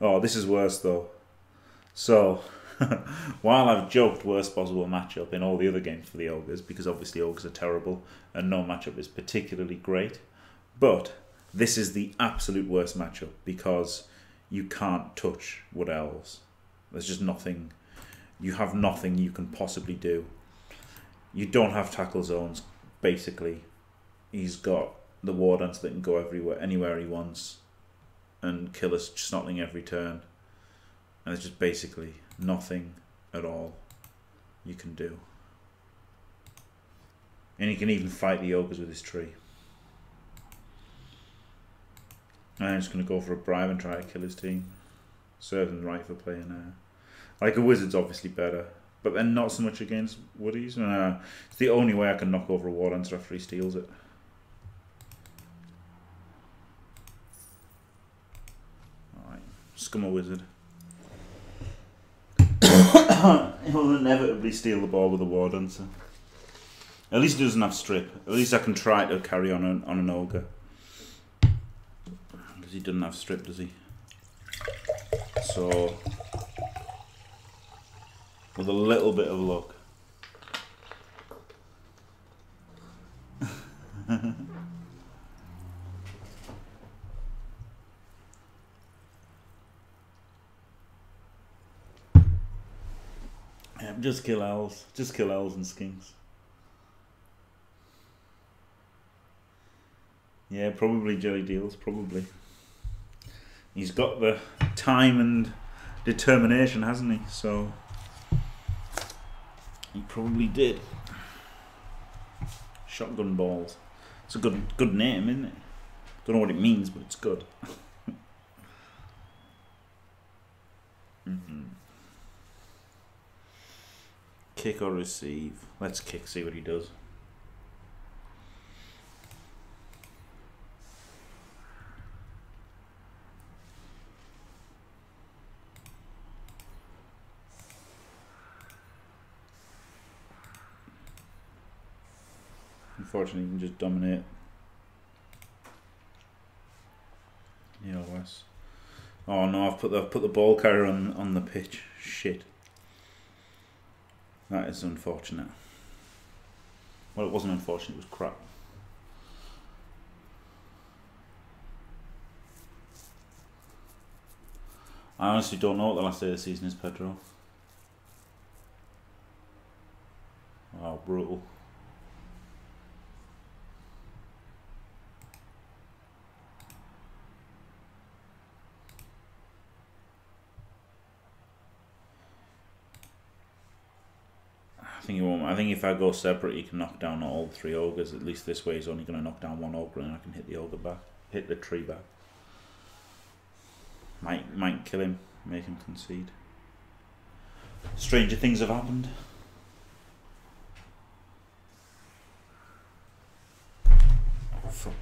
Oh, this is worse though. So, while I've joked worst possible matchup in all the other games for the Ogres, because obviously Ogres are terrible and no matchup is particularly great, but this is the absolute worst matchup because you can't touch Wood Elves. There's just nothing. You have nothing you can possibly do. You don't have tackle zones, basically. He's got the war dance that can go everywhere, anywhere he wants, and kill us snotling every turn. And there's just basically nothing at all you can do. And he can even fight the ogres with his tree. I'm just going to go for a bribe and try to kill his team. Serves him right for playing there. Like a wizard's obviously better, but then not so much against woodies. Uh, it's the only way I can knock over a war dancer after he steals it. Scum wizard. He'll inevitably steal the ball with a war dancer. At least he doesn't have strip. At least I can try to carry on an, on an ogre. Because he doesn't have strip, does he? So, with a little bit of luck. yeah, just kill owls. Just kill owls and skinks. Yeah, probably Jelly Deals, probably. He's got the time and determination, hasn't he? So he probably did. Shotgun balls. It's a good good name, isn't it? Don't know what it means, but it's good. mm-hmm. Kick or receive. Let's kick, see what he does. Unfortunately, you can just dominate. Yeah, Wes. Oh no, I've put the I've put the ball carrier on on the pitch. Shit. That is unfortunate. Well, it wasn't unfortunate. It was crap. I honestly don't know what the last day of the season is, Pedro. Wow, brutal. think he won't. I think if I go separate, he can knock down all three ogres. At least this way, he's only going to knock down one ogre, and I can hit the ogre back, hit the tree back. Might might kill him, make him concede. Stranger things have happened. Oh, fuck.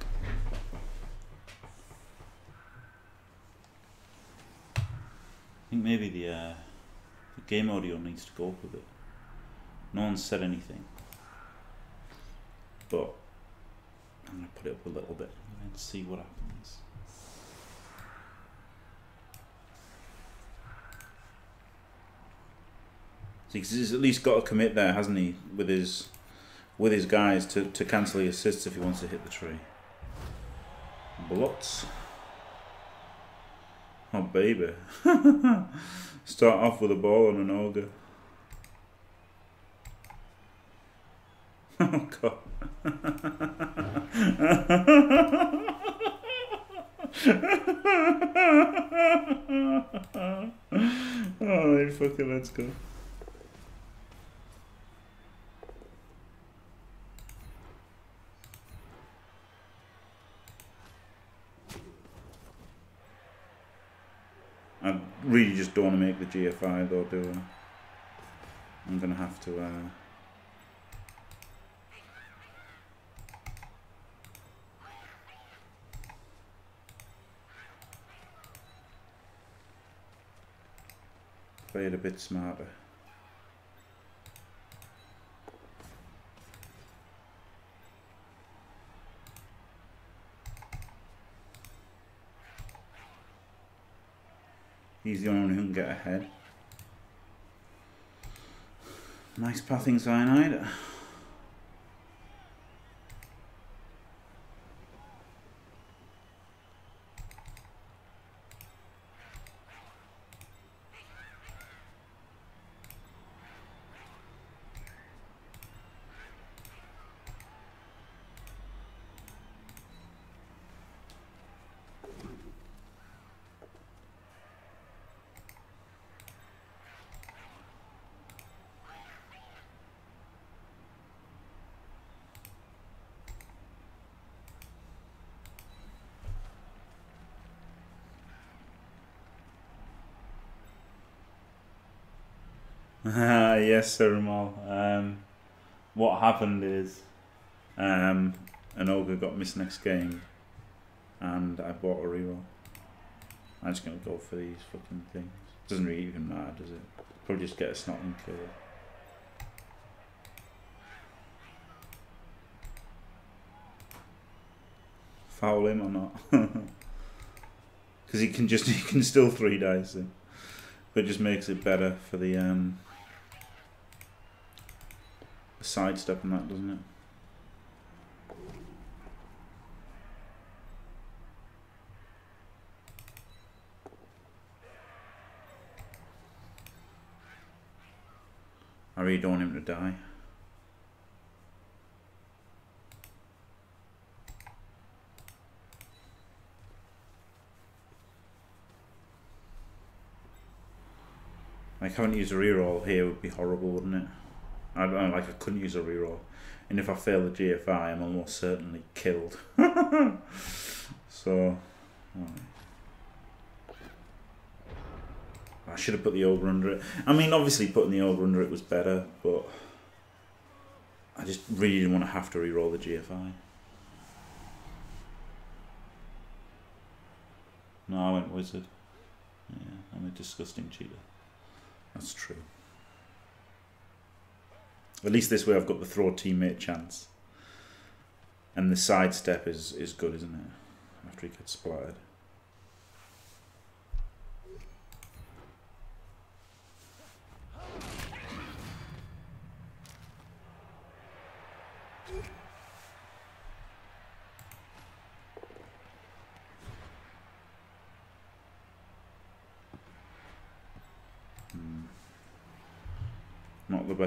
I think maybe the, uh, the game audio needs to go up a bit. No one said anything. But I'm going to put it up a little bit and see what happens. See, he's at least got to commit there, hasn't he, with his with his guys to, to cancel the assists if he wants to hit the tree. Blots. Oh baby. Start off with a ball and an ogre. Oh god. Alright, fuck it, let's go. I really just don't want to make the GFI though, do I? I'm gonna have to uh play it a bit smarter. He's the only one who can get ahead. Nice pathing cyanide. Yes, Sir Ramal. Um, what happened is um, an ogre got missed next game, and I bought a reroll. I'm just gonna go for these fucking things. Doesn't really even matter, does it? Probably just get a snotling kill. Foul him or not? Because he can just he can still three dice him, but it just makes it better for the um sidestepping that, doesn't it? I really don't want him to die. Having to use a reroll here would be horrible, wouldn't it? I, I like I couldn't use a reroll, and if I fail the GFI, I'm almost certainly killed. so, I should have put the ogre under it. I mean, obviously putting the ogre under it was better, but I just really didn't want to have to re-roll the GFI. No, I went wizard. Yeah, I'm a disgusting cheater. That's true. At least this way I've got the throw teammate chance. And the sidestep is, is good, isn't it? After he gets splattered.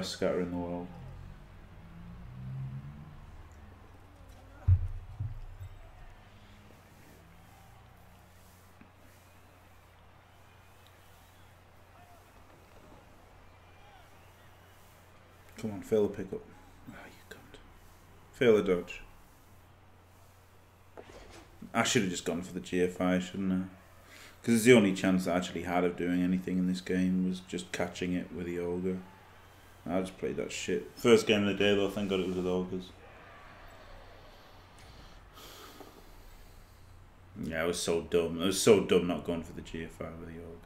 Best scatter in the world. Come on, fail ah, the pickup. Oh, you can't. Fail the dodge. I should have just gone for the GFI, shouldn't I? Because the only chance I actually had of doing anything in this game was just catching it with the ogre. I just played that shit. First game of the day though, thank god it was with Ogres. Yeah, it was so dumb. It was so dumb not going for the GFI with the Ogre.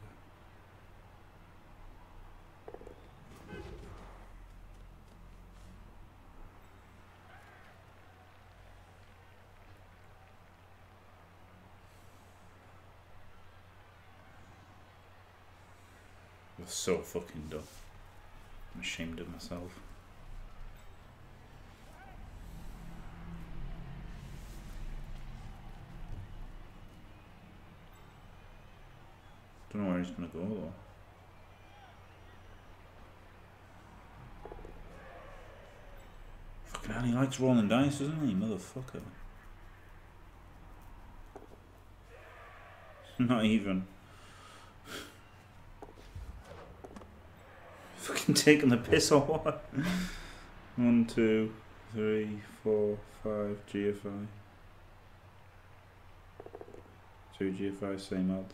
so fucking dumb. I'm ashamed of myself. Don't know where he's gonna go though. Fucking hell, he likes rolling dice, doesn't he, motherfucker? Not even. taking the piss or what? One, two, three, four, five GFI. Two GFI, same odds.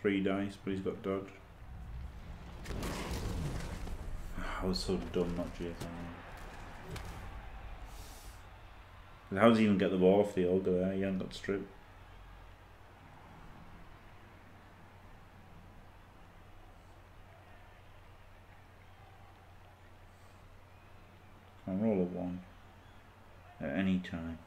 Three dice, but he's got dodge. Ah, I was so dumb not GFI. How does he even get the ball off the ogre there? He hasn't got stripped. time.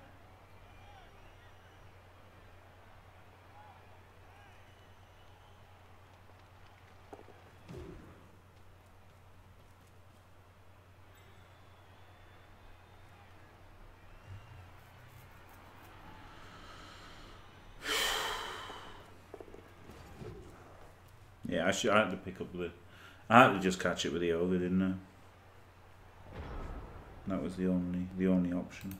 yeah, I should. I had to pick up the. I had to just catch it with the ogre, didn't I? That was the only the only option.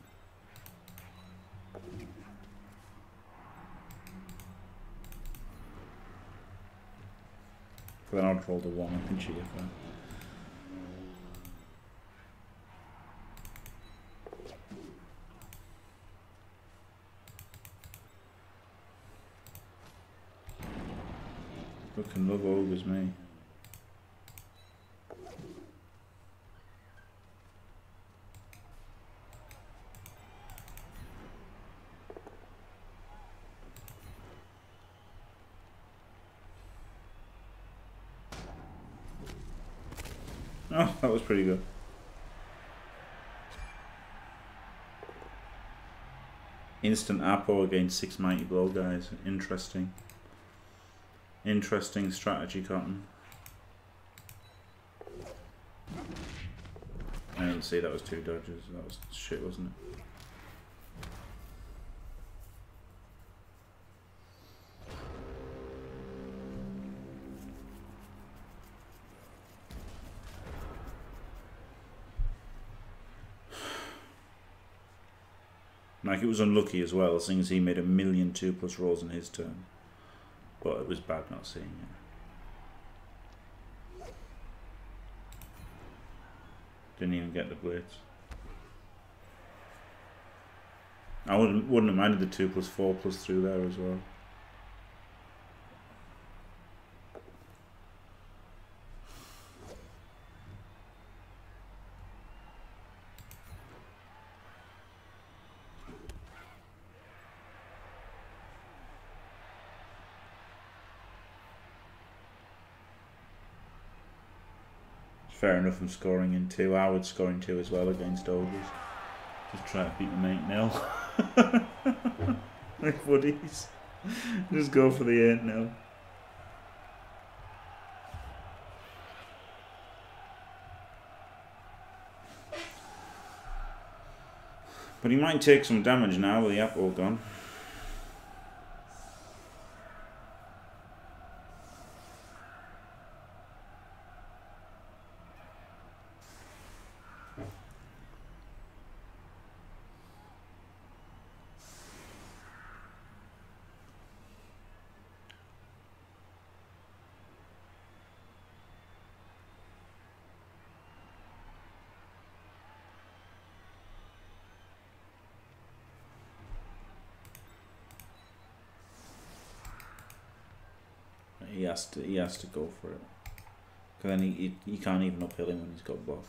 I'd roll the one up in GFI. Fucking love ogres, me. Oh, that was pretty good. Instant Apo against six mighty blow guys. Interesting. Interesting strategy, Cotton. I didn't see that was two dodges. That was shit, wasn't it? Like it was unlucky as well, seeing as he made a million two plus rolls in his turn. But it was bad not seeing it. Didn't even get the blitz. I wouldn't wouldn't have minded the two plus four plus through there as well. Fair enough I'm scoring in two. I would score in two as well against Ogres. Just try to beat them 8 nil. My buddies. Just go for the 8 nil. But he might take some damage now with the apo gone. Has to he has to go for it. Cause then he, he, he can't even uphill him when he's got block.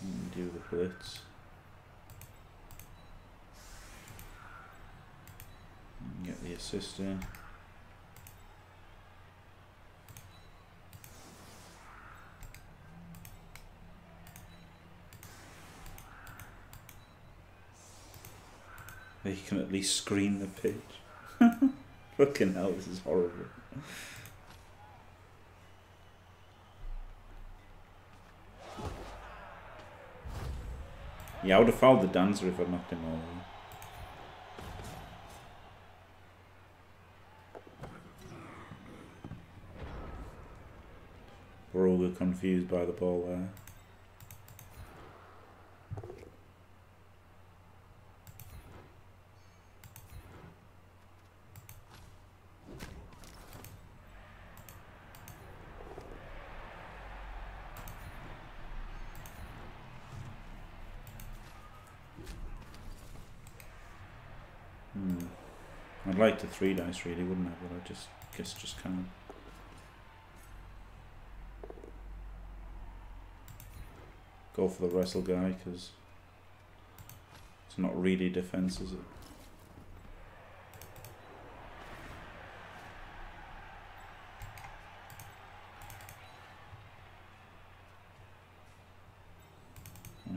And hmm, do the blitz. And hmm, get the assist in. He can at least screen the pitch. Fucking hell, this is horrible. Yeah, I would have fouled the dancer if I knocked him over. We're all confused by the ball there. I'd like to three dice really, wouldn't I? But I just guess just can't. Go for the wrestle guy because it's not really defense, is it?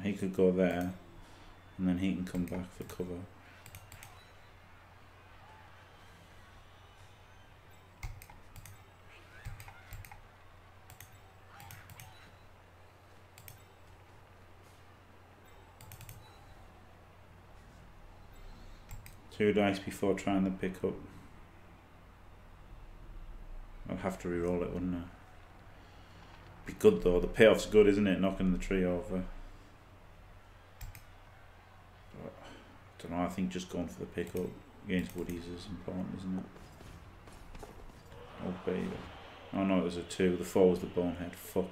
he could go there and then he can come back for cover. Two dice before trying the pick up. I'll have to re-roll it, wouldn't I? Be good though. The payoff's good, isn't it? Knocking the tree over. I don't know. I think just going for the pickup against Woodies is important, isn't it? Oh baby. Oh no, it was a two. The four was the bonehead. Fuck.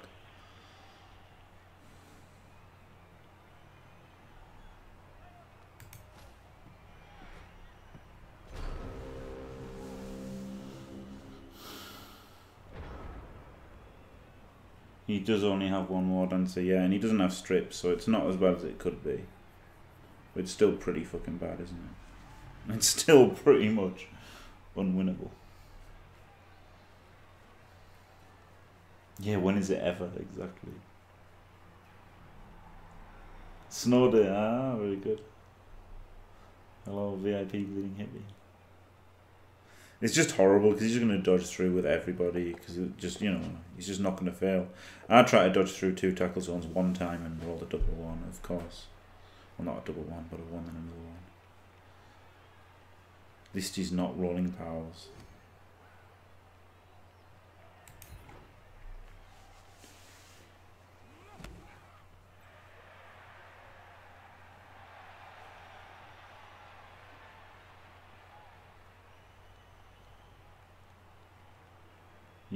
He does only have one more dancer, yeah, and he doesn't have strips, so it's not as bad as it could be. But it's still pretty fucking bad, isn't it? It's still pretty much unwinnable. Yeah, when is it ever exactly? Snow day, ah, very good. Hello, VIP bleeding hippie. It's just horrible because he's going to dodge through with everybody because just you know he's just not going to fail. I tried to dodge through two tackle zones one time and rolled a double one, of course. Well, not a double one, but a one and another one. Least he's not rolling powers.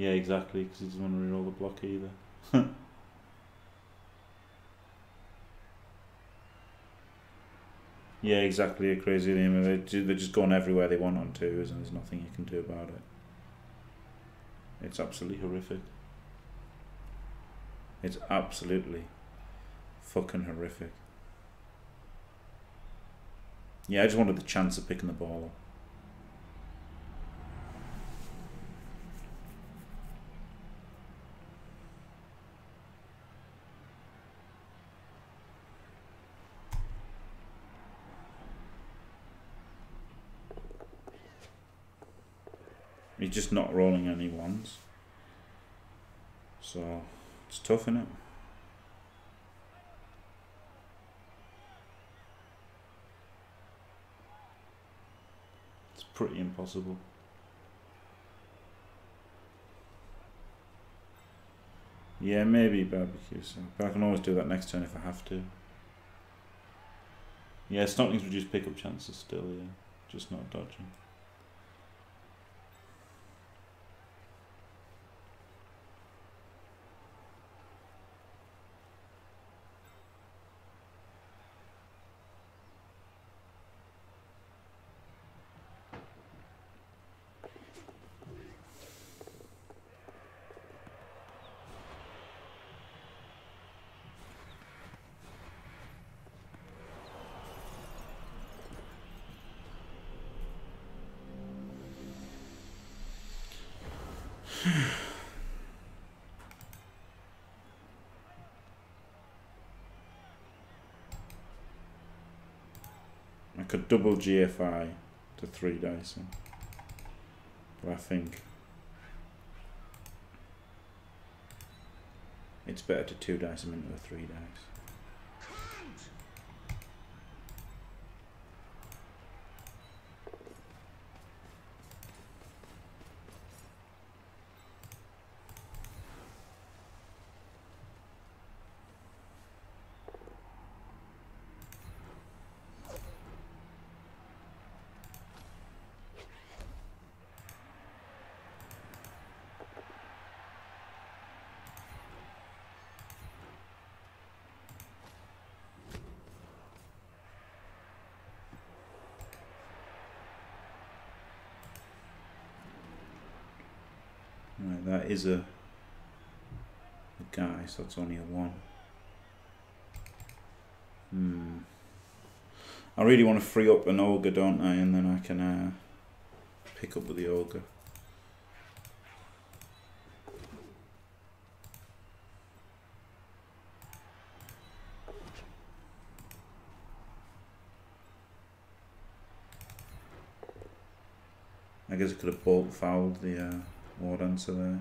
Yeah, exactly, because he doesn't want to reroll the block either. yeah, exactly, a crazy name. They're just going everywhere they want on twos, and there's nothing you can do about it. It's absolutely horrific. It's absolutely fucking horrific. Yeah, I just wanted the chance of picking the ball up. Just not rolling any ones. So it's tough, isn't it? It's pretty impossible. Yeah, maybe barbecue, so. but I can always do that next turn if I have to. Yeah, Snotling's reduce pickup chances still, yeah. Just not dodging. Double GFI to three dice. But I think it's better to two dice them into a three dice. That is a, a guy, so that's only a 1. Hmm. I really want to free up an ogre, don't I? And then I can uh, pick up with the ogre. I guess I could have bolt fouled the uh, war dancer there.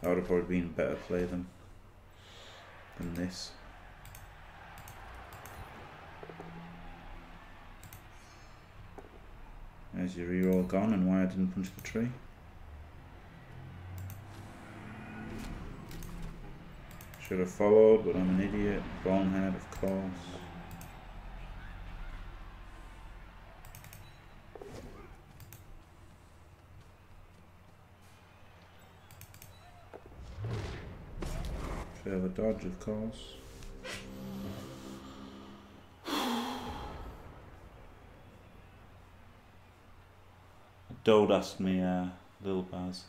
That would have probably been better play than, than this. There's your reroll gone and why I didn't punch the tree. Should have followed, but I'm an idiot. Bonehead, of course. Have a dodge, of course. Dode asked me, uh, Lil Baz.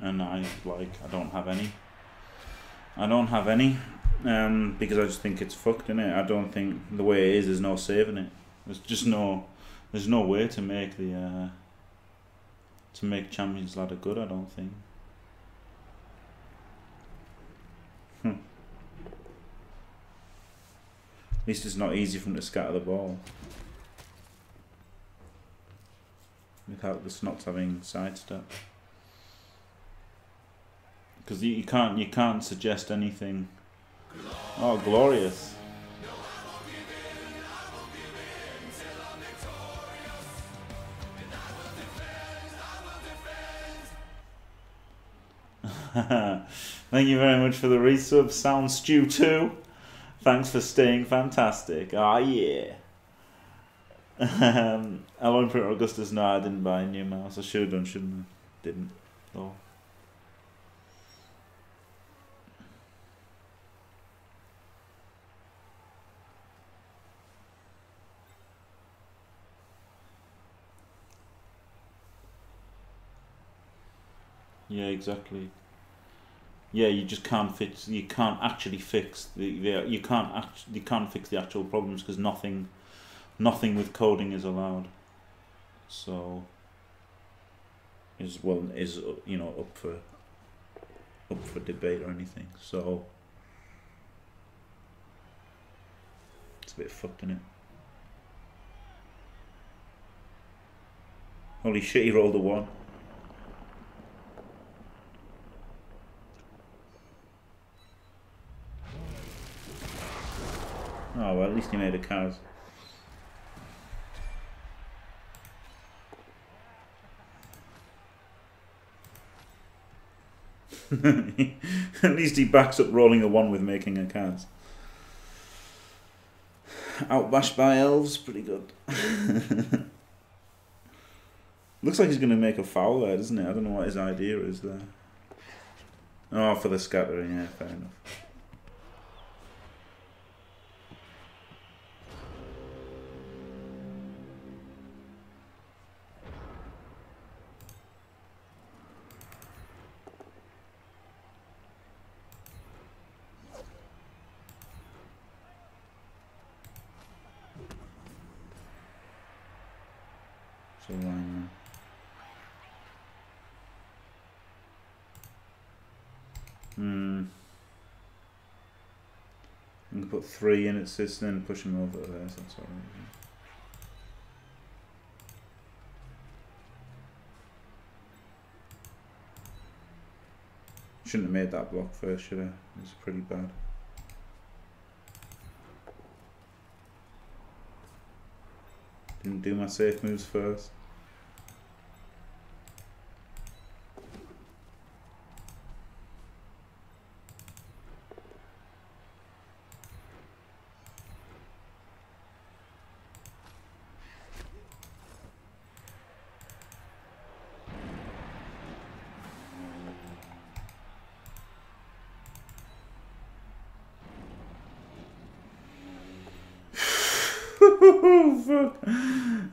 And I like I don't have any. I don't have any. Um, because I just think it's fucked in it. I don't think the way it is there's no saving it. There's just no there's no way to make the uh, to make Champions Ladder good, I don't think. Hmm. At least it's not easy for him to scatter the ball. Without the snots having sidestep. Because you can't you can't suggest anything. Oh, glorious. Thank you very much for the resub, Sound Stew 2. Thanks for staying fantastic. Ah, oh, yeah. um, Alone Printer Augustus, no, I didn't buy a new mouse. I should have done, shouldn't I? Didn't, though. Yeah, exactly yeah, you just can't fix. You can't actually fix the. the you can't act, You can't fix the actual problems because nothing, nothing with coding is allowed. So. Is well is you know up for. Up for debate or anything. So. It's a bit fucked, isn't it? Holy shit! He rolled a one. Oh, well, at least he made a cas. at least he backs up rolling a one with making a cas. Outbashed by elves, pretty good. Looks like he's going to make a foul there, doesn't it? I don't know what his idea is there. Oh, for the scattering, yeah, fair enough. Hmm. put three in its system and push him over there, so that's all right. Shouldn't have made that block first, should I? It was pretty bad. Didn't do my safe moves first.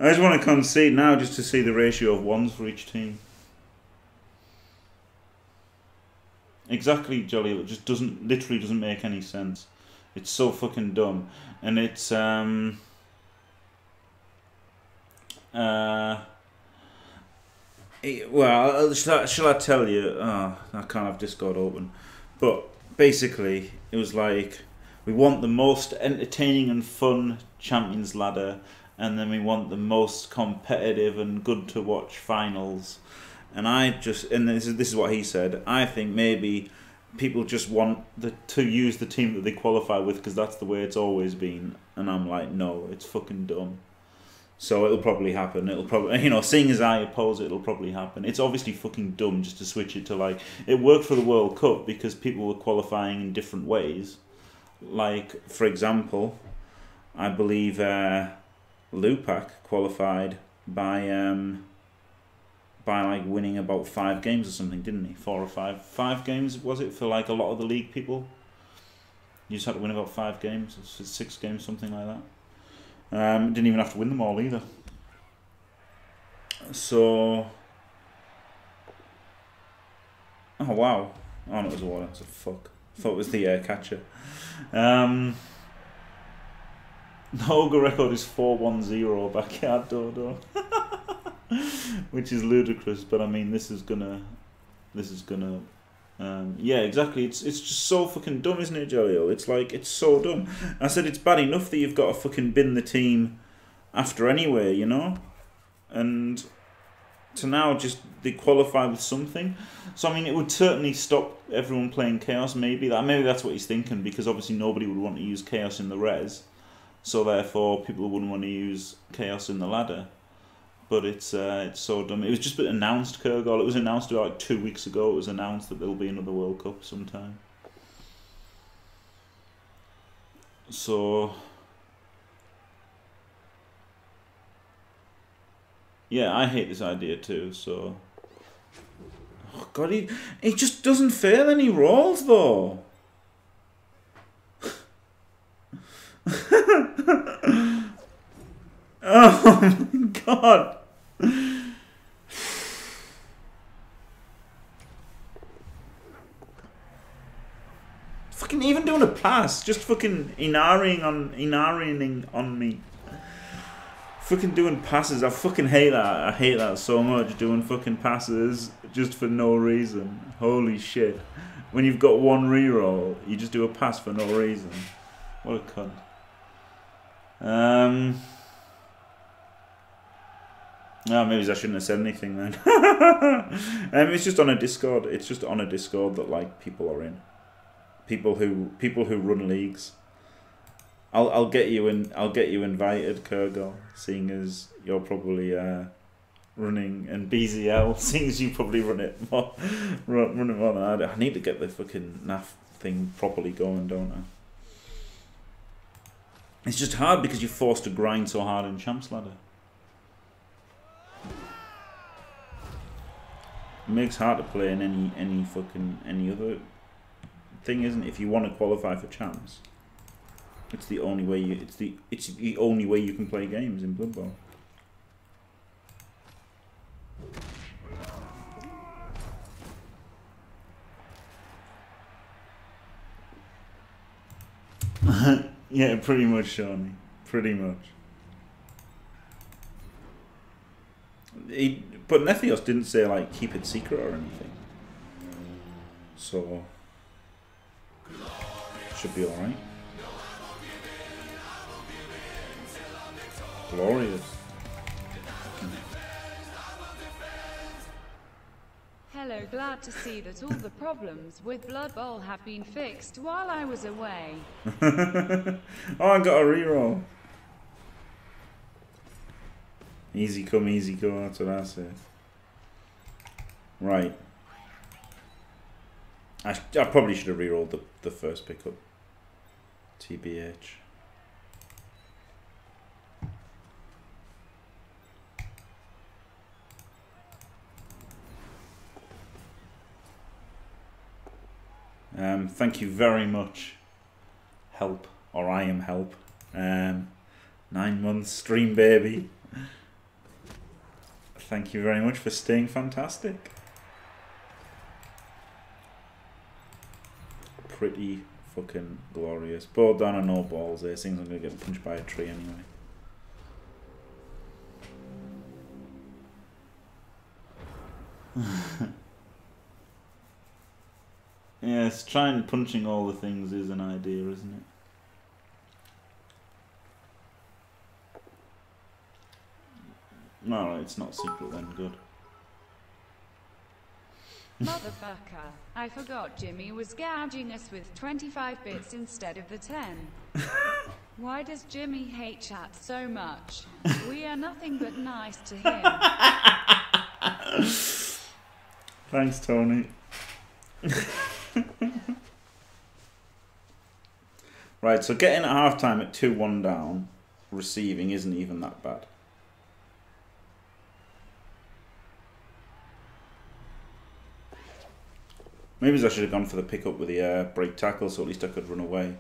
I just want to concede now just to see the ratio of ones for each team. Exactly, Jolly. It just doesn't, literally doesn't make any sense. It's so fucking dumb. And it's, um... Uh... It, well, shall I, shall I tell you? Oh, I can't have Discord open. But basically, it was like we want the most entertaining and fun Champions Ladder and then we want the most competitive and good to watch finals. And I just and this is this is what he said. I think maybe people just want the, to use the team that they qualify with because that's the way it's always been. And I'm like, no, it's fucking dumb. So it'll probably happen. It'll probably, you know, seeing as I oppose it, it'll probably happen. It's obviously fucking dumb just to switch it to like it worked for the World Cup because people were qualifying in different ways. Like for example, I believe uh, Lupak qualified by um, by like winning about five games or something, didn't he? Four or five, five games was it for like a lot of the league people? You just had to win about five games, six games, something like that. Um, didn't even have to win them all either. So, oh wow, oh no, it was water. So fuck. Thought it was the uh, catcher. Um, the Ogre record is four one zero backyard dodo, which is ludicrous. But I mean, this is gonna, this is gonna um, yeah, exactly. It's it's just so fucking dumb, isn't it, Jojo? It's like it's so dumb. I said it's bad enough that you've got to fucking bin the team after anyway, you know, and to now just they qualify with something. So I mean, it would certainly stop everyone playing chaos. Maybe that maybe that's what he's thinking because obviously nobody would want to use chaos in the res, so therefore people wouldn't want to use chaos in the ladder but it's uh, it's so dumb. It was just announced, Kurgol. It was announced like two weeks ago. It was announced that there will be another World Cup sometime. So, yeah, I hate this idea too. So, oh God, he he just doesn't fail any rolls though. oh my God. fucking even doing a pass, just fucking inaring on inaring on me. Fucking doing passes, I fucking hate that. I hate that so much. Doing fucking passes just for no reason. Holy shit! When you've got one reroll, you just do a pass for no reason. What a cunt. Um. Oh, maybe I shouldn't have said anything then. um, it's just on a Discord. It's just on a Discord that like people are in. People who people who run leagues. I'll I'll get you in. I'll get you invited, Kurgo. Seeing as you're probably uh, running and BZL. Seeing as you probably run it more, run, run it more than I do. I need to get the fucking NAF thing properly going, don't I? It's just hard because you're forced to grind so hard in Champs Ladder. Makes hard to play in any any fucking any other thing, isn't it? If you want to qualify for champs, it's the only way you. It's the it's the only way you can play games in Blood Bowl. yeah, pretty much, Shawnee. Pretty much. He, but Nethios didn't say like keep it secret or anything. So should be alright. Glorious. Hello, glad to see that all the problems with Blood Bowl have been fixed while I was away. oh, I got a reroll. Easy come, easy go, that's what I said. Right. I, I probably should have rerolled the, the first pickup. TBH. Um, thank you very much, help, or I am help. Um, nine months stream, baby thank you very much for staying fantastic. Pretty fucking glorious. Ball down and no balls there. Seems I'm going to get punched by a tree anyway. yes, trying punching all the things is an idea, isn't it? No, it's not secret then, good. Motherfucker. I forgot Jimmy was gouging us with 25 bits instead of the 10. Why does Jimmy hate chat so much? We are nothing but nice to him. Thanks, Tony. right, so getting at half time at 2 1 down, receiving isn't even that bad. Maybe I should have gone for the pickup with the uh, break tackle so at least I could run away.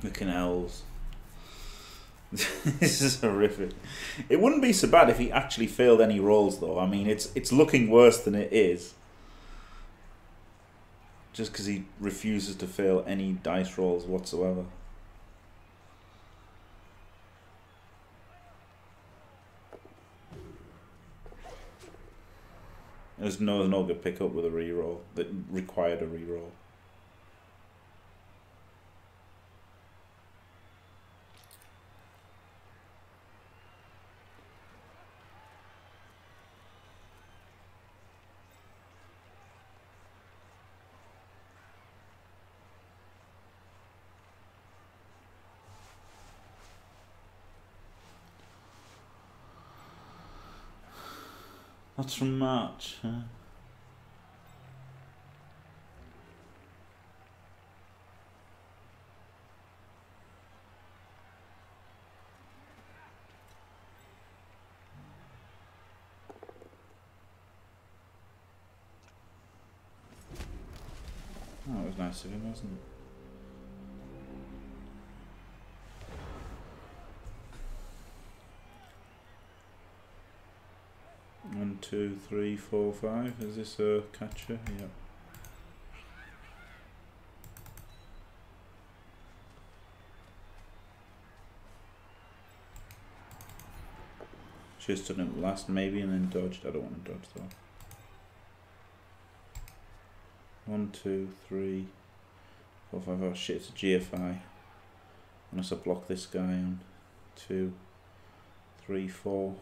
The canals. this is horrific. It wouldn't be so bad if he actually failed any rolls, though. I mean, it's it's looking worse than it is. Just because he refuses to fail any dice rolls whatsoever. There's no, no good pickup with a reroll that required a reroll. That's from March. Huh? Oh, was nice of him, wasn't it? One, two, three, four, five. Is this a catcher? Yep. Just done it last maybe and then dodged. I don't want to dodge though. One, two, three, four, five. Oh shit, it's a GFI. Unless I block this guy on two, three, four.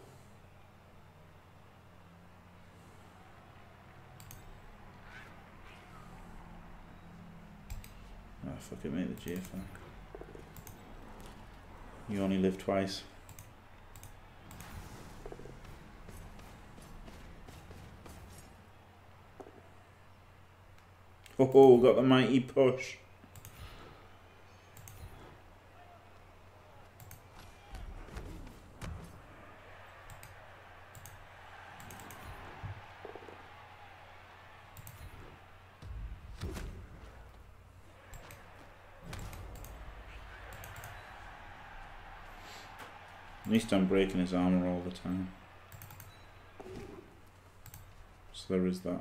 Fuck it, mate, the GFI. You only live twice. Oh, got the mighty push. Least I'm breaking his armor all the time. So there is that.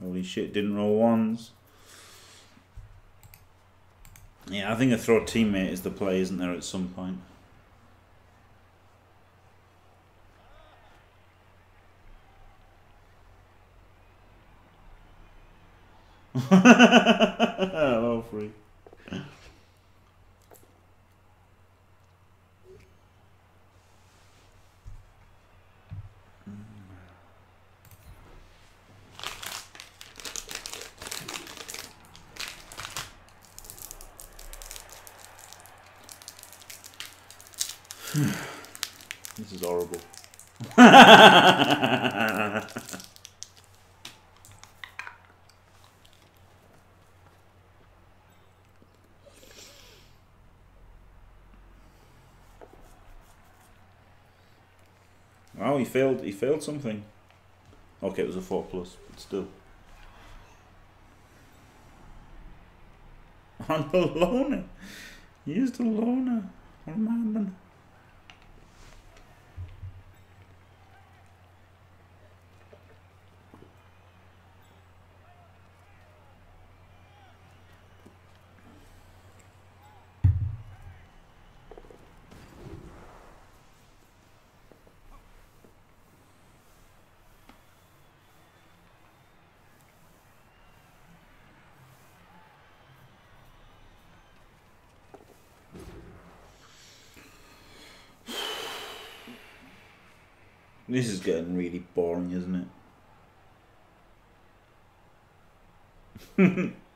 Holy shit, didn't roll ones. Yeah, I think a throw teammate is the play, isn't there, at some point? Hello, free. this is horrible. wow, he failed. He failed something. Okay, it was a four plus, but still. On the loner. He used a loner. What am I This is getting really boring, isn't it?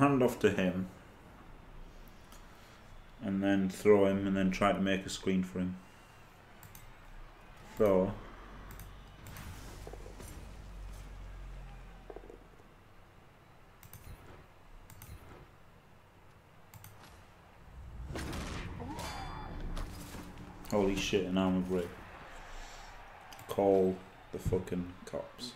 hand off to him. And then throw him and then try to make a screen for him. So. Holy shit, an arm of rape. Call the fucking cops.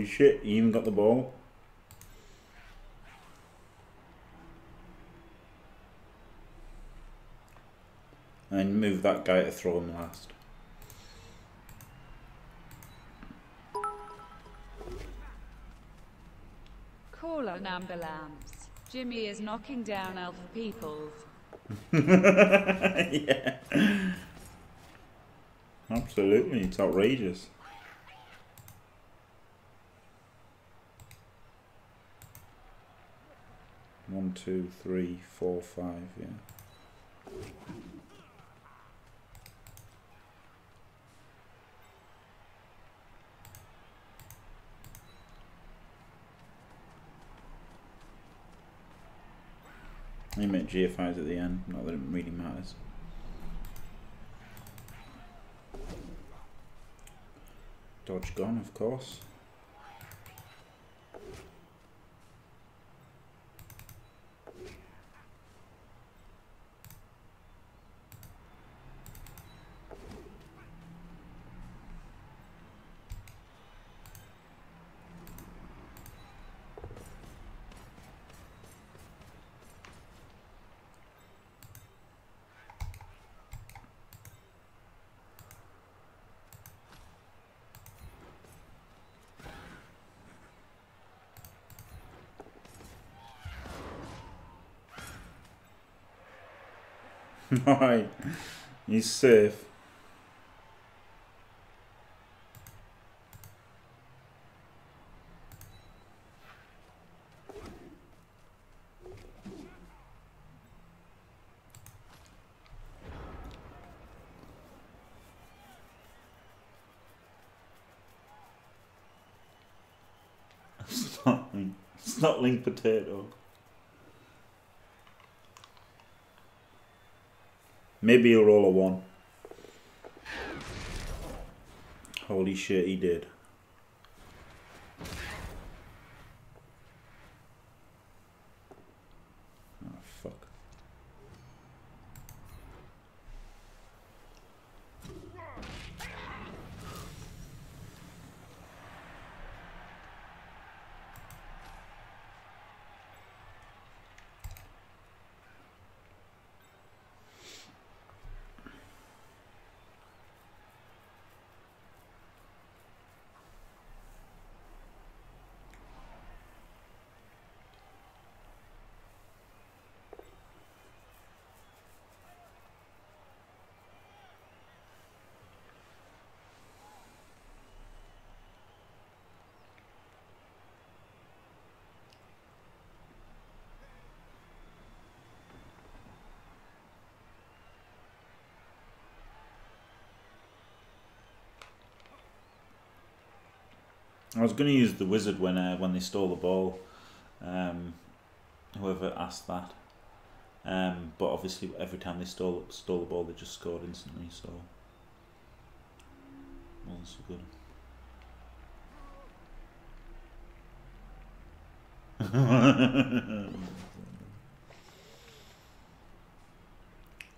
Holy shit, he even got the ball. And move that guy to throw him last. Call an ambulance. Jimmy is knocking down elf peoples. yeah. Absolutely, it's outrageous. One, two, three, four, five, yeah. He meant GFIs at the end, not that it really matters. Dodge gone, of course. Alright, he's safe. Snotling potato. Maybe he'll roll a one. Holy shit, he did. Oh, fuck. I was going to use the wizard when uh, when they stole the ball. Um, whoever asked that. Um, but obviously, every time they stole stole the ball, they just scored instantly. So Wasn't so good.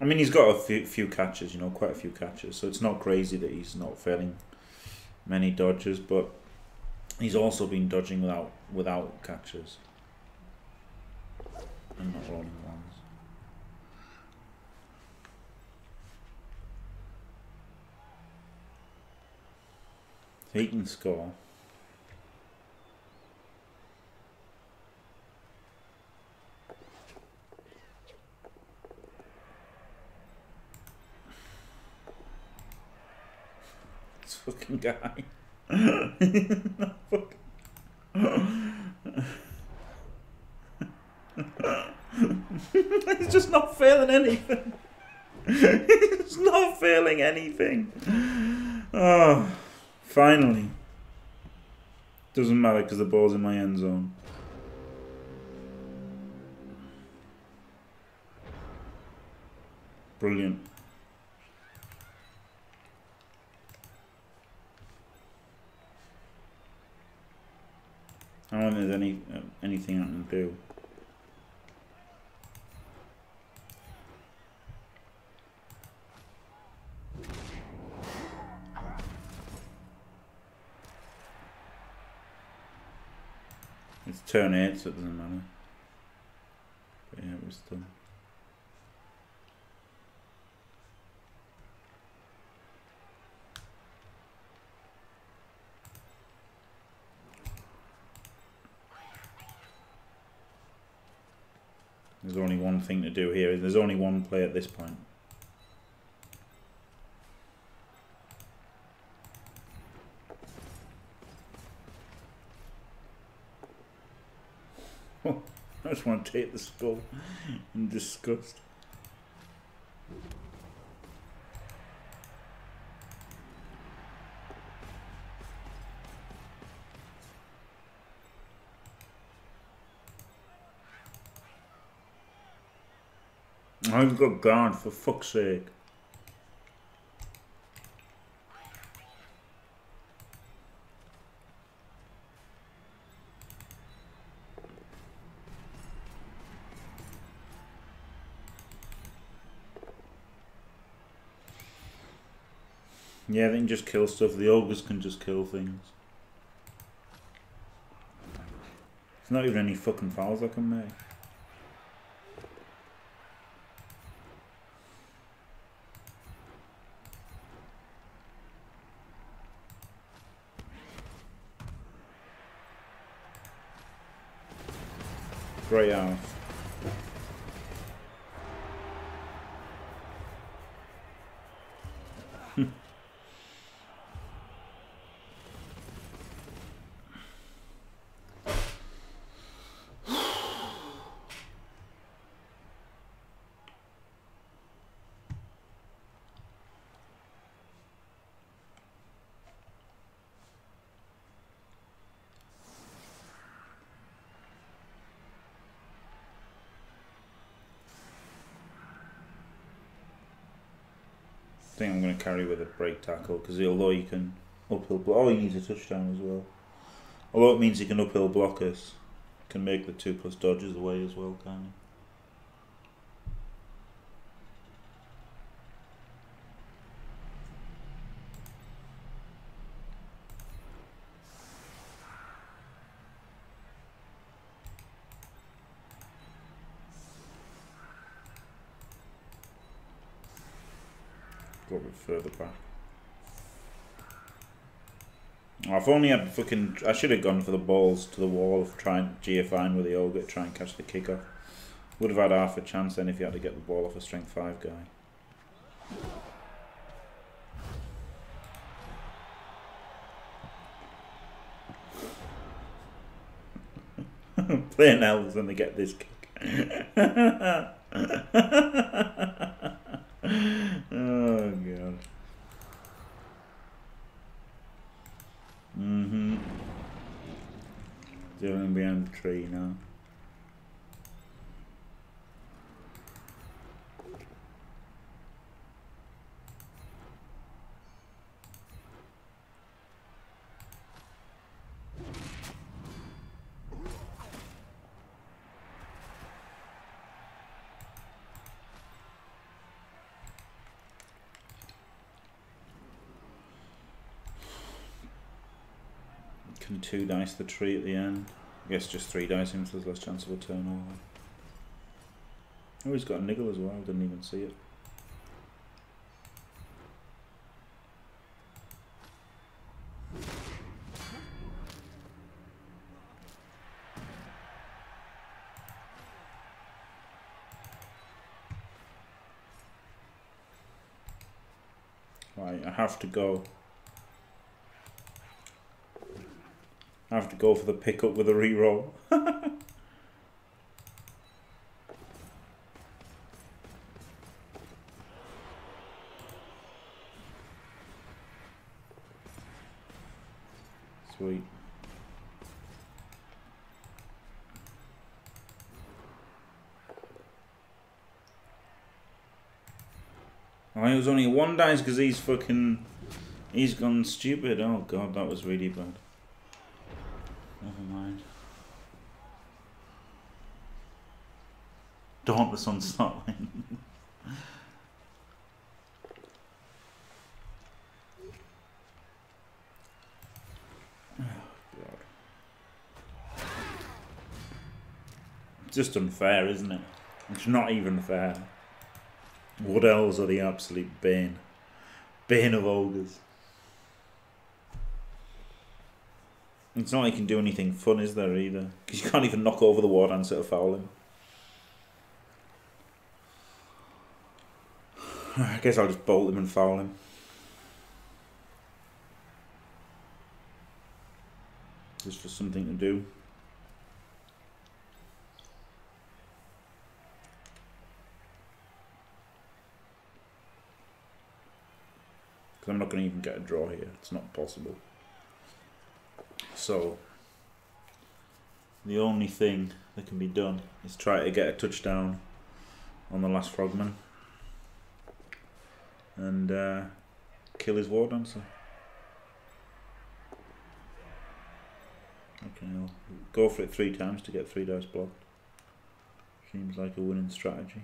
I mean, he's got a few, few catches, you know, quite a few catches, so it's not crazy that he's not failing many dodges, but he's also been dodging without without catches and not rolling ones. So he can score. This fucking guy. He's just not failing anything. He's not failing anything. Oh, finally. Doesn't matter because the ball's in my end zone. Brilliant. I don't think there's any uh, anything I can do. It's turn eight, so it doesn't matter. But yeah, was done. There's only one thing to do here. There's only one play at this point. I just want to take the skull in disgust. I've got guard for fuck's sake. Yeah, they can just kill stuff. The ogres can just kill things. There's not even any fucking fouls I can make. Great carry with a break tackle because although you can uphill block, oh, he needs a touchdown as well. Although it means he can uphill block us, can make the two plus dodges away as well, can he? Further back. Oh, I've only had fucking. I should have gone for the balls to the wall of trying GFIing with the ogre, to try and catch the kickoff. Would have had half a chance then if you had to get the ball off a strength five guy. Playing elves when they get this kick. oh god. Mm-hmm. Dylan behind the tree now. Can two dice the tree at the end? I guess just three dice him so there's less chance of a turnover. Oh, he's got a niggle as well. Didn't even see it. Right, I have to go. I have to go for the pickup with a reroll. Sweet. Oh, it was only one dice because he's fucking. He's gone stupid. Oh god, that was really bad. Never mind. Sun startling. oh. Just unfair, isn't it? It's not even fair. Wood elves are the absolute bane. Bane of ogres. It's not like you can do anything fun, is there, either? Because you can't even knock over the war dancer to foul him. I guess I'll just bolt him and foul him. Just for something to do. Because I'm not going to even get a draw here. It's not possible. So, the only thing that can be done is try to get a touchdown on the last frogman and uh, kill his war dancer. Okay, I'll go for it three times to get three dice blocked. Seems like a winning strategy.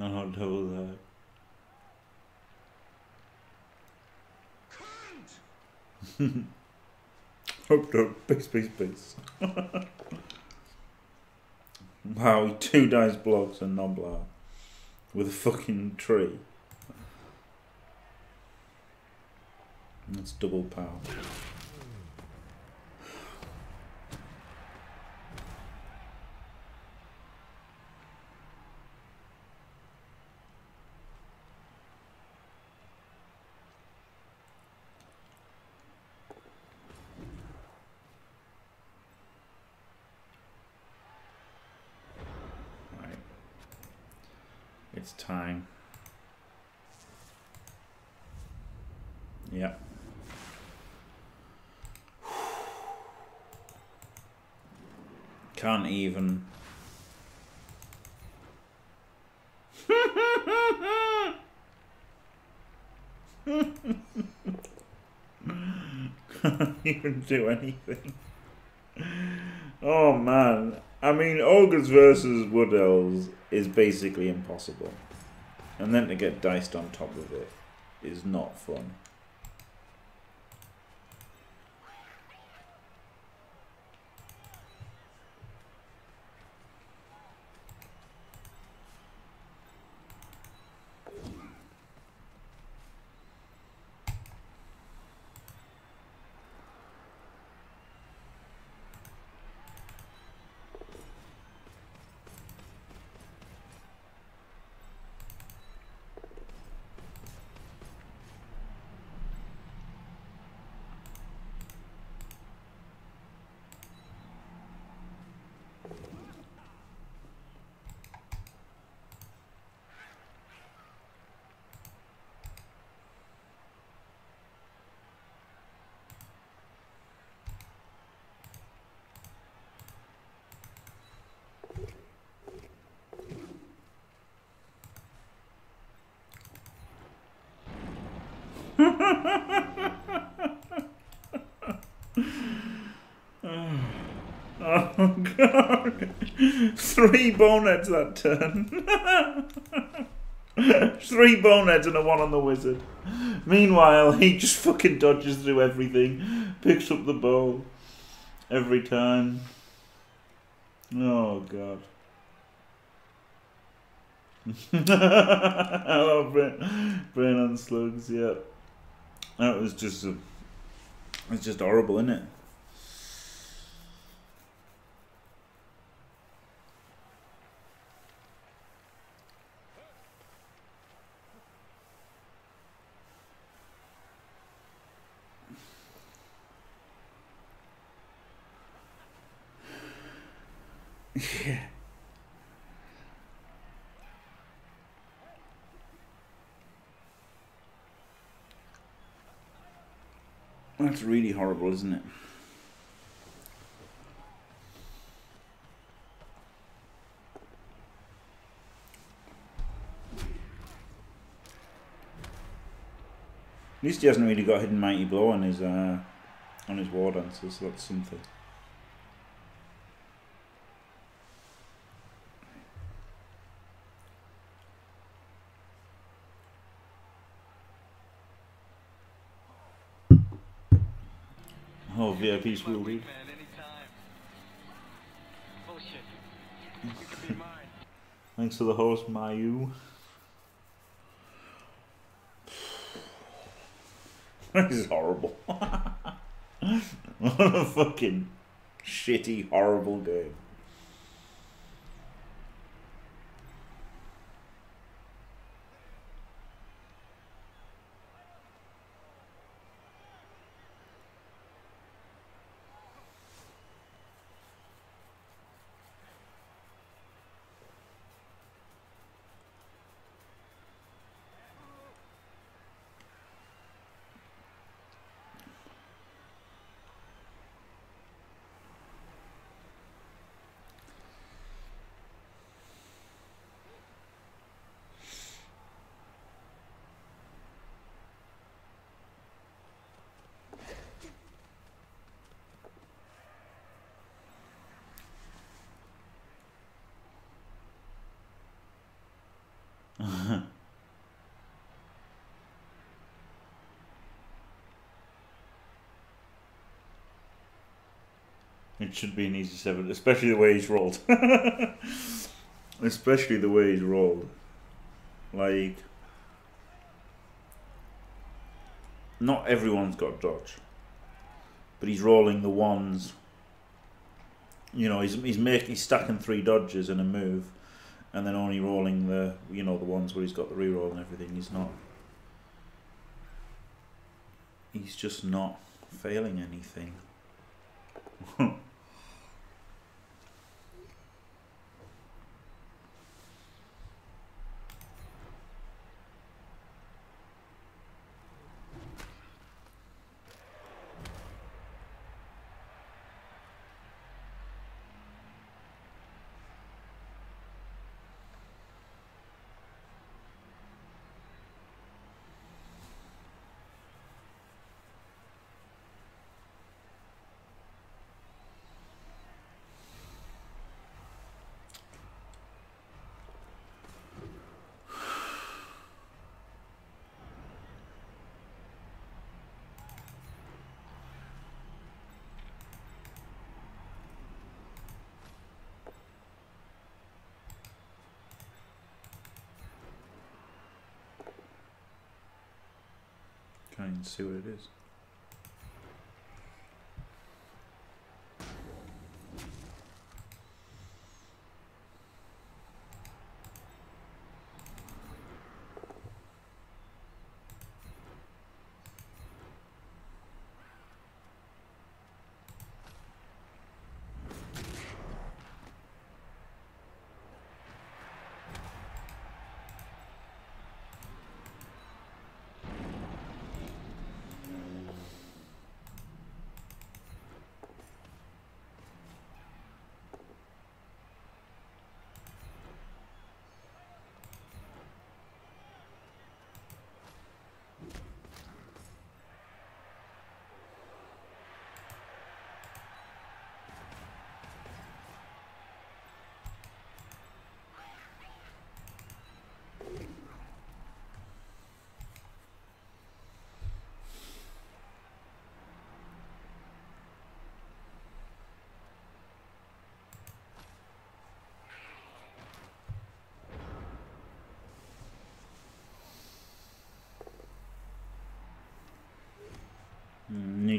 Oh, double that. Hope no, Peace, base, base. wow, two dice blocks and Noblar with a fucking tree. That's double power. Right. It's time. Yep. Can't even. Can't even do anything. Oh man. I mean, ogres versus wood elves is basically impossible. And then to get diced on top of it is not fun. oh. god. Three boneheads that turn. Three boneheads and a one on the wizard. Meanwhile, he just fucking dodges through everything, picks up the ball every time. Oh god. I love Brain, on Slugs, yep. Yeah, that was just a, it's just horrible, isn't it? Yeah. That's really horrible, isn't it? At least he hasn't really got hidden mighty blow on his uh, on his war dancer, so that's something. Oh, VIP school leave. Thanks to the host, Mayu. this is horrible. what a fucking shitty, horrible game. It should be an easy seven, especially the way he's rolled. especially the way he's rolled. Like, not everyone's got dodge, but he's rolling the ones. You know, he's he's making he's stacking three dodges and a move, and then only rolling the you know the ones where he's got the reroll and everything. He's not. He's just not failing anything. And see what it is.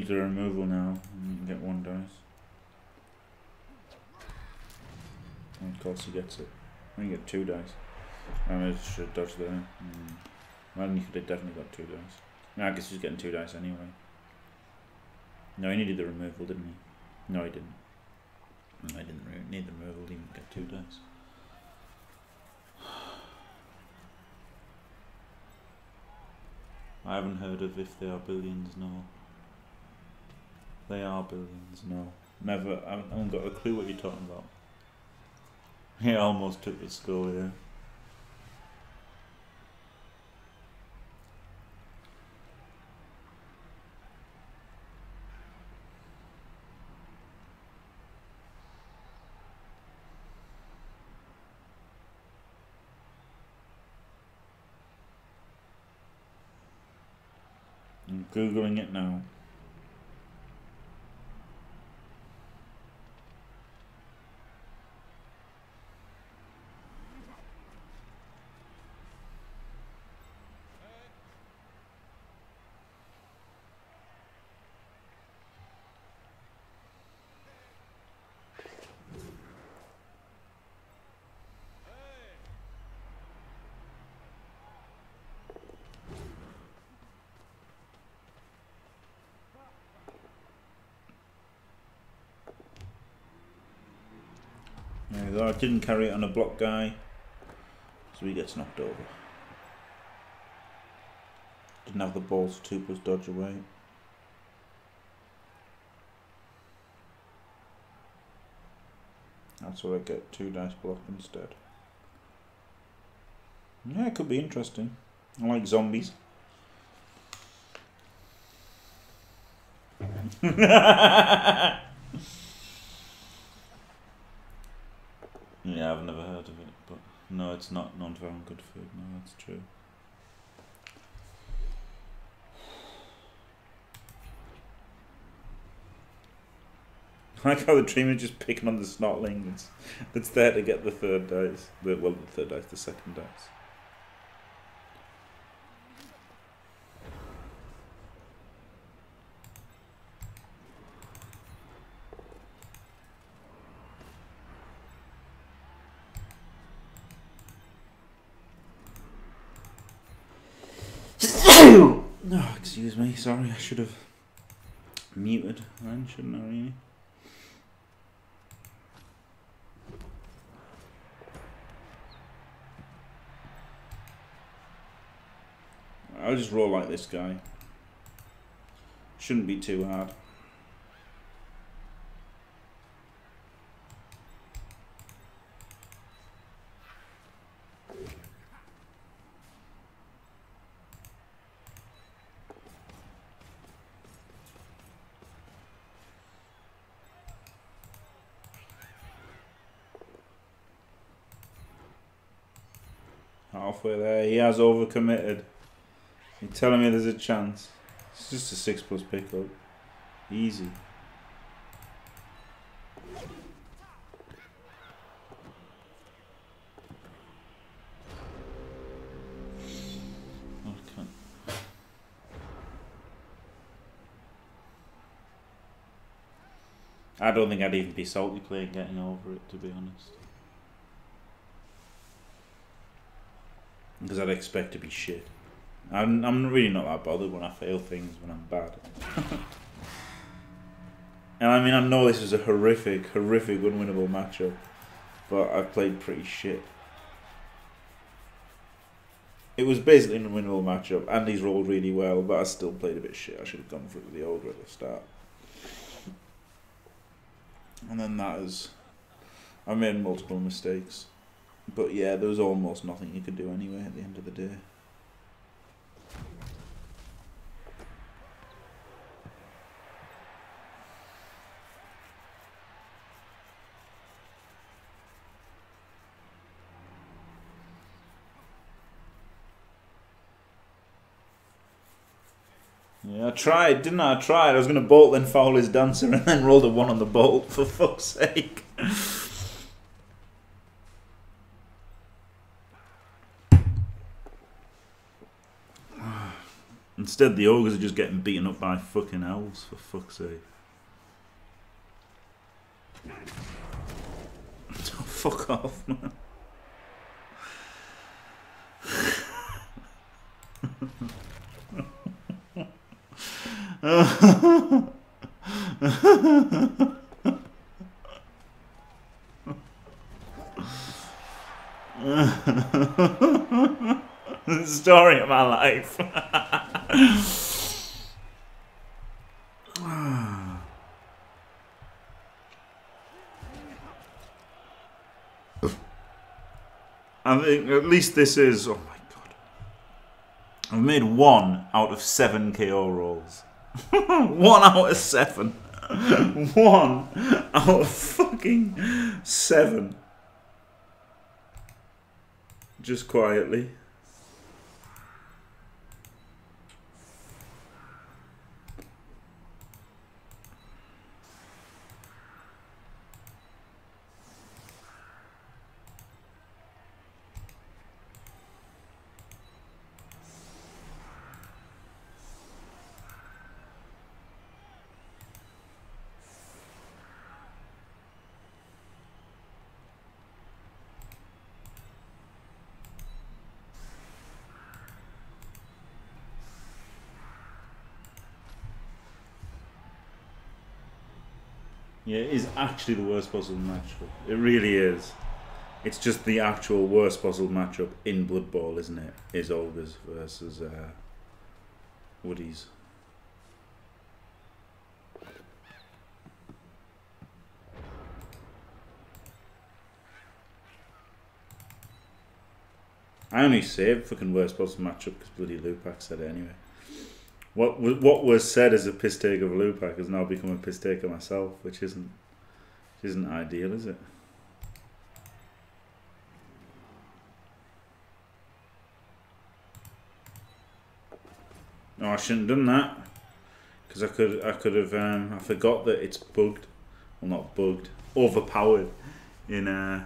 Need the removal now. And you can get one dice. And of course he gets it. You get two dice. I should dodge there. Mm. Well, you could have definitely got two dice. No, I guess he's getting two dice anyway. No, he needed the removal, didn't he? No, he didn't. No, he didn't need the removal, he didn't get two dice. I haven't heard of if they are billions, no. They are billions, no. Never, I haven't, got a clue what you're talking about. He almost took the skull, yeah. I'm googling it now. I didn't carry it on a block guy, so he gets knocked over. Didn't have the balls to two plus dodge away. That's what I get, two dice block instead. Yeah, it could be interesting. I like zombies. Yeah, I've never heard of it, but no, it's not non-found good food. No, that's true. I like how the dreamer just picking on the snotling that's, that's there to get the third dice. The, well, the third dice, the second dice. No, excuse me. Sorry, I should have muted then, shouldn't I? Really? I'll just roll like this guy. Shouldn't be too hard. Halfway there, he has overcommitted. You're telling me there's a chance. It's just a six plus pickup. Easy. I don't think I'd even be salty playing getting over it, to be honest. Because I'd expect to be shit. I'm, I'm really not that bothered when I fail things when I'm bad. and I mean, I know this is a horrific, horrific, unwinnable matchup, but I've played pretty shit. It was basically an unwinnable matchup. Andy's rolled really well, but I still played a bit shit. I should have gone for it with the ogre at the start. And then that is. I made multiple mistakes. But yeah, there was almost nothing you could do anyway at the end of the day. Yeah, I tried, didn't I? I tried. I was going to bolt, then foul his dancer, and then rolled a one on the bolt, for fuck's sake. Instead, the ogres are just getting beaten up by fucking elves, for fuck's sake. Oh, fuck off, man. Story of my life. I think at least this is. Oh my god. I've made one out of seven KO rolls. one out of seven. one out of fucking seven. Just quietly. Yeah, it is actually the worst possible matchup. It really is. It's just the actual worst possible matchup in Blood Bowl, isn't it? Is Ogres versus uh, Woodies. I only saved fucking worst possible matchup because bloody Lupac said it anyway. What was what was said as a piss take of Lupac has now become a piss take of myself, which isn't isn't ideal, is it? No, I shouldn't have done that because I could I could have um, I forgot that it's bugged, well not bugged, overpowered in uh,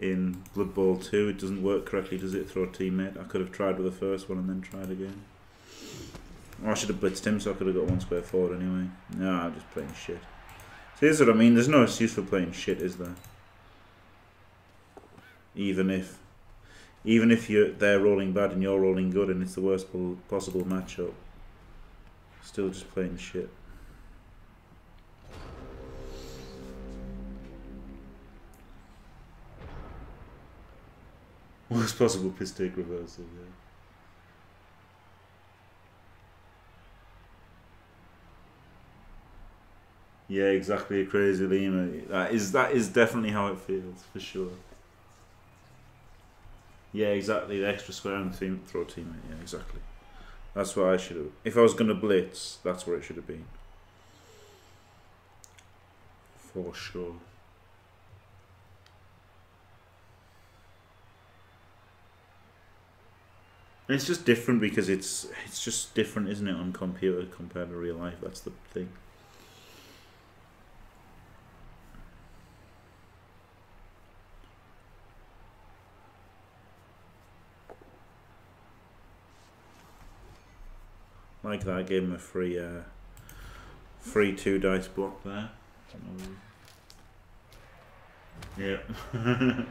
in Blood Bowl 2. It doesn't work correctly, does it? Throw a teammate. I could have tried with the first one and then tried again. Oh, I should have blitzed him so I could have got one square forward anyway. No, I'm just playing shit. Is what I mean. There's no excuse for playing shit, is there? Even if, even if you're they're rolling bad and you're rolling good, and it's the worst possible matchup, still just playing shit. Worst possible piss take reversal, yeah. Yeah, exactly. A crazy Lima. That is that is definitely how it feels for sure. Yeah, exactly. The extra square on the team throw teammate. Yeah, exactly. That's what I should have. If I was gonna blitz, that's where it should have been. For sure. it's just different because it's it's just different, isn't it, on computer compared to real life? That's the thing. Like that, I gave him a free, uh, free two dice block there. Yeah.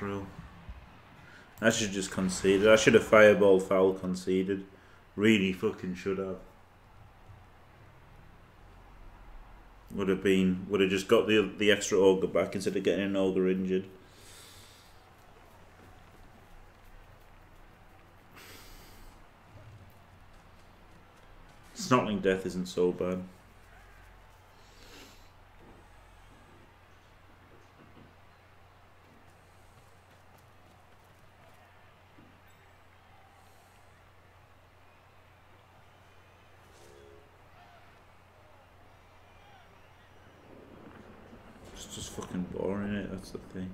rule. I should just conceded. I should have fireball foul conceded. Really fucking should have. Would have been would have just got the the extra ogre back instead of getting an ogre injured. Snotling death isn't so bad. It's just fucking boring, it. That's the thing.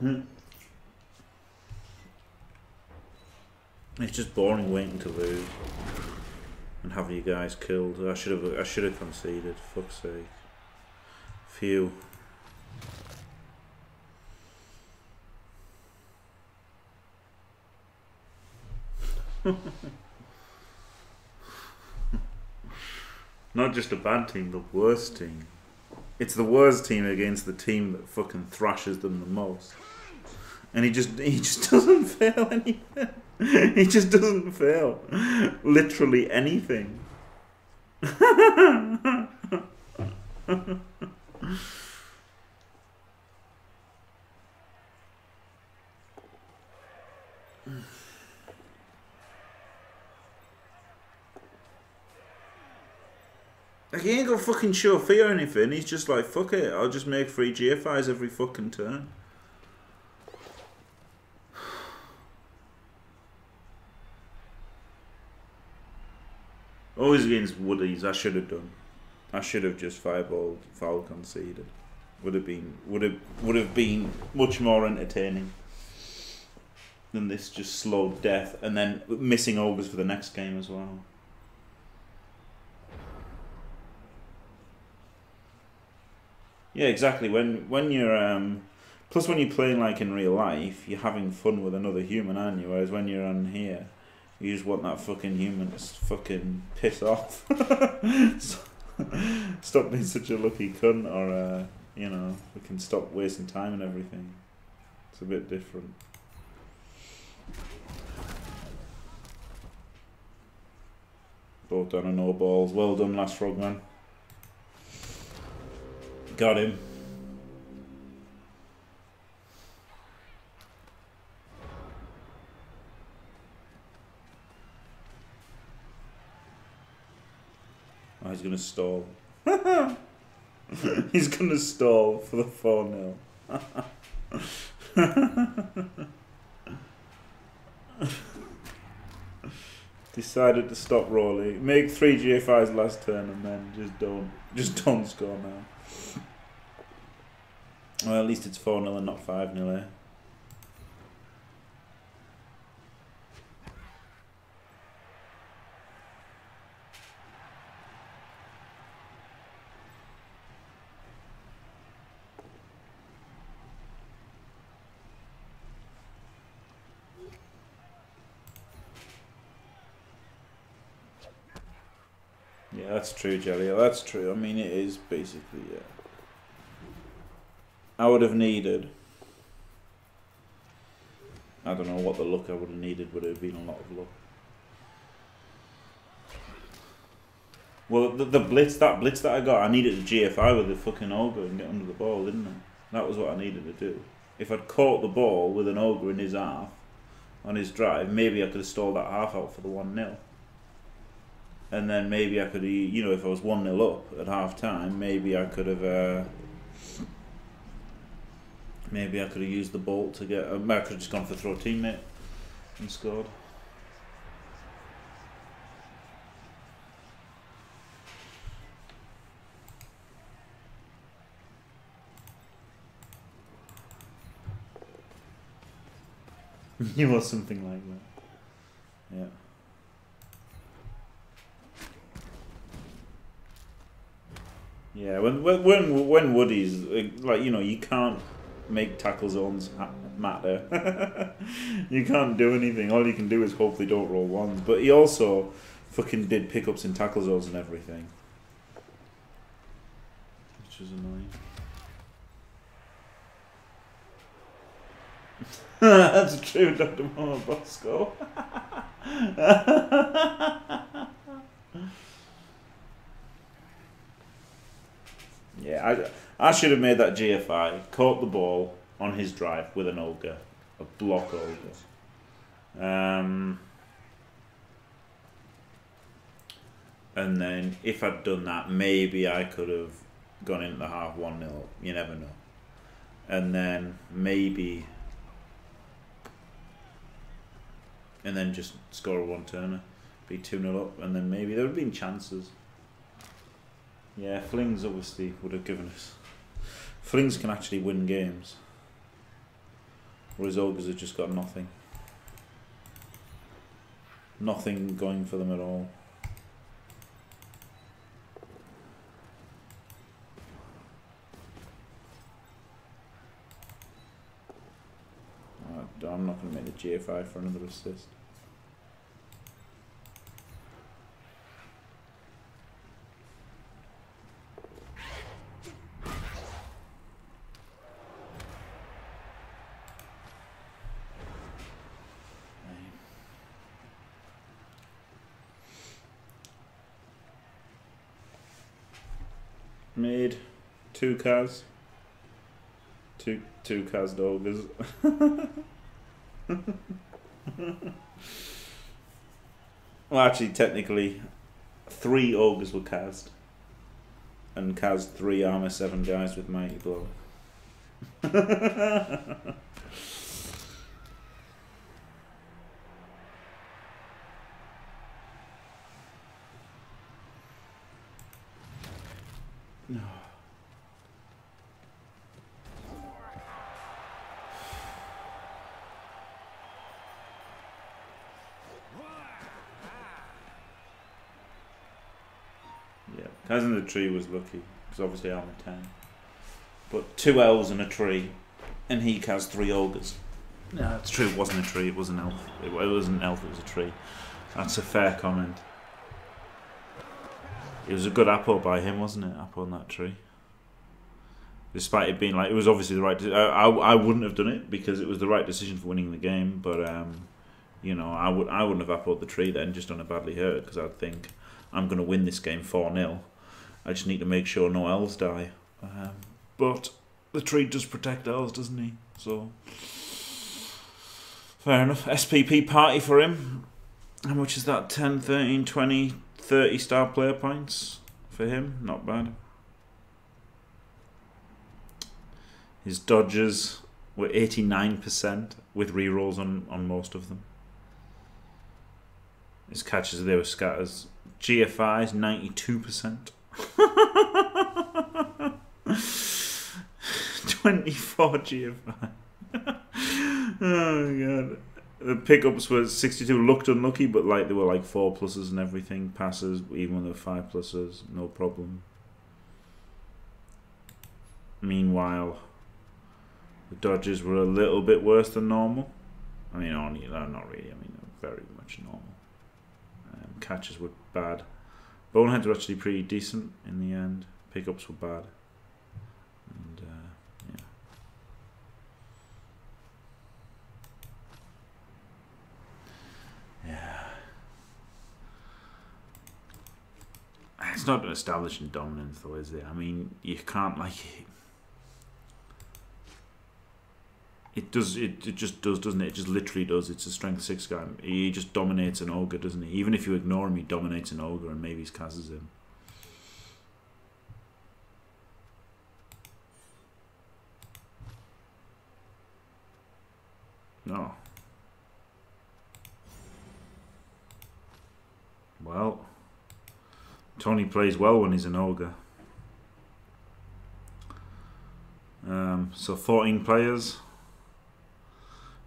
Hmm. it's just boring waiting to lose and have you guys killed. I should have. I should have conceded. Fuck's sake. Phew. Not just a bad team, the worst team. It's the worst team against the team that fucking thrashes them the most. And he just he just doesn't fail anything. he just doesn't fail. Literally anything. Fucking sure fear or anything. He's just like, fuck it, I'll just make three GFIs every fucking turn. Always against Woodies, I should have done. I should have just fireballed, foul conceded. Would have been would have would have been much more entertaining than this just slow death and then missing ogres for the next game as well. Yeah, exactly. When when you're um, plus when you're playing like in real life, you're having fun with another human, aren't you? Whereas when you're on here, you just want that fucking human to fucking piss off. stop being such a lucky cunt, or uh, you know, we can stop wasting time and everything. It's a bit different. Both done and no balls. Well done, last frogman. Got him. Oh, he's gonna stall. he's gonna stall for the 4 0. Decided to stop rolling. Make three GFIs last turn and then just don't just don't score now. Well, at least it's 4 0 and not 5 0 eh? Yeah, that's true, Jelly. That's true. I mean, it is basically, yeah. I would have needed. I don't know what the luck I would have needed would have been a lot of luck. Well, the, the blitz, that blitz that I got, I needed a GFI with the fucking ogre and get under the ball, didn't I? That was what I needed to do. If I'd caught the ball with an ogre in his half, on his drive, maybe I could have stalled that half out for the 1 0. And then maybe I could, have, you know, if I was 1 0 up at half time, maybe I could have. Uh, Maybe I could have used the bolt to get. I could have just gone for throw teammate and scored. you was something like that. Yeah. Yeah, when when when Woody's like you know you can't make tackle zones matter. you can't do anything. All you can do is hope they don't roll ones. But he also fucking did pickups in tackle zones and everything. Which is annoying. That's true, Dr. Mama Bosco. yeah, I I should have made that GFI, caught the ball on his drive with an ogre, a block ogre. Um, and then if I'd done that, maybe I could have gone into the half 1 0. You never know. And then maybe. And then just score a one turner, be 2 0 up, and then maybe there would have been chances. Yeah, Flings obviously would have given us Flings can actually win games. Whereas Ogres have just got nothing. Nothing going for them at all. I'm not going to make the GFI for another assist. Made two cas. Two two cas doggers. well, actually, technically, three ogres were cast, and cast three armor seven guys with mighty blow. no. Yeah, Cousin the tree was lucky because obviously I'm a ten. But two elves and a tree, and he has three ogres. No, it's true. It wasn't a tree. It was an elf. It, wasn't an elf. It was a tree. That's a fair comment. It was a good apo by him, wasn't it? Apo on that tree. Despite it being like it was obviously the right. I, I I wouldn't have done it because it was the right decision for winning the game. But um, you know, I would I wouldn't have appled the tree then, just on a badly hurt because I'd think I'm going to win this game four 0 I just need to make sure no elves die. Um, but the tree does protect elves, doesn't he? So fair enough. SPP party for him. How much is that? 10, 13, 20, 30 star player points for him. Not bad. His dodges were 89% with rerolls on, on most of them. His catches, they were scatters. GFIs, 92%. 24 GFI. oh, God. The pickups were 62, looked unlucky, but like they were like 4 pluses and everything. Passes, even when they were 5 pluses, no problem. Meanwhile, the dodges were a little bit worse than normal. I mean, only, not really, I mean, very much normal. Um, catches were bad. Boneheads were actually pretty decent in the end. Pickups were bad. And, uh, yeah. Yeah. It's not establishing dominance, though, is it? I mean, you can't, like. It does. It, it just does, doesn't it? It just literally does. It's a strength six guy. He just dominates an ogre, doesn't he? Even if you ignore him, he dominates an ogre, and maybe he casts him. No. Well, Tony plays well when he's an ogre. Um, so 14 players.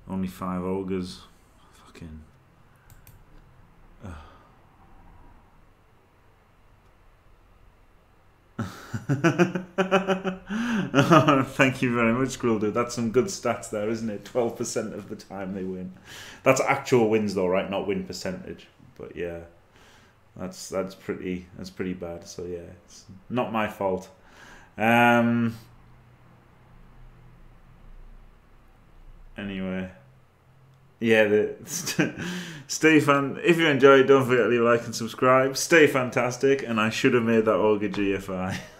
Only five ogres. Fucking. thank you very much, Grulder. That's some good stats there, isn't it? 12% of the time they win. That's actual wins though, right? Not win percentage. But yeah. That's that's pretty that's pretty bad. So yeah, it's not my fault. Um anyway. Yeah, the, Stefan, if you enjoyed, don't forget to leave a like and subscribe. Stay fantastic, and I should have made that Ogre GFI.